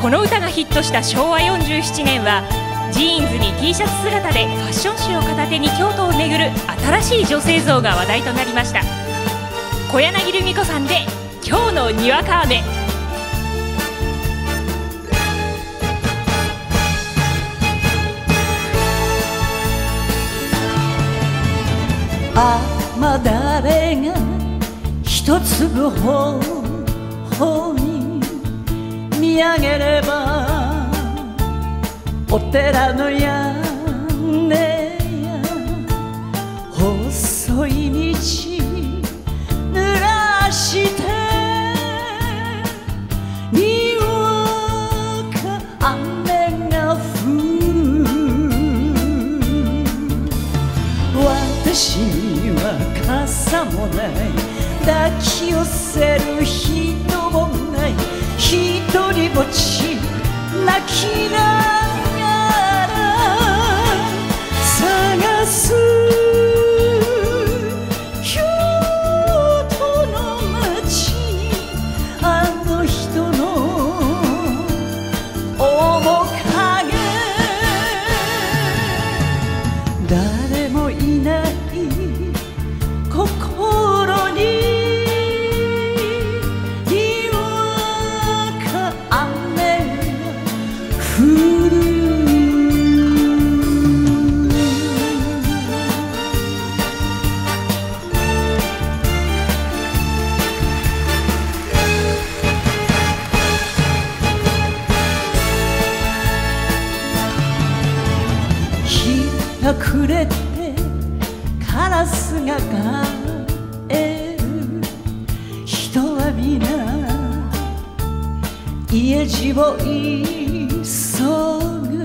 この歌がヒットした昭和47年はジーンズに T シャツ姿でファッション誌を片手に京都を巡る新しい女性像が話題となりました。小柳ルミ子さんで「今日のにわか雨」雨だれが一粒頬に上げればお寺の屋根や細い道濡らしてにわか雨が降る。私には傘もない。抱き寄せる人もない。誰日が暮れてカラスが帰る。人は皆家路を急ぐ。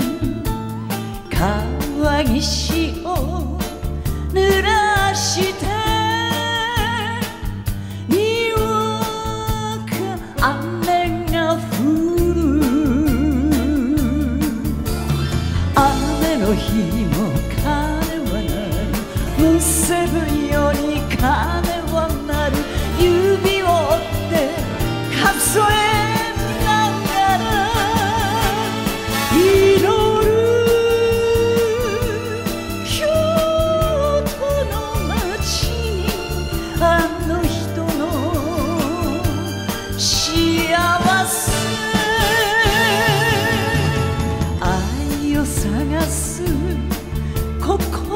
川岸を濡らしてにわか雨が降る。雨の日も鳴るむせぶように鐘は鳴る指を折って数えながら祈る京都の街にあの人の幸せ愛を探す心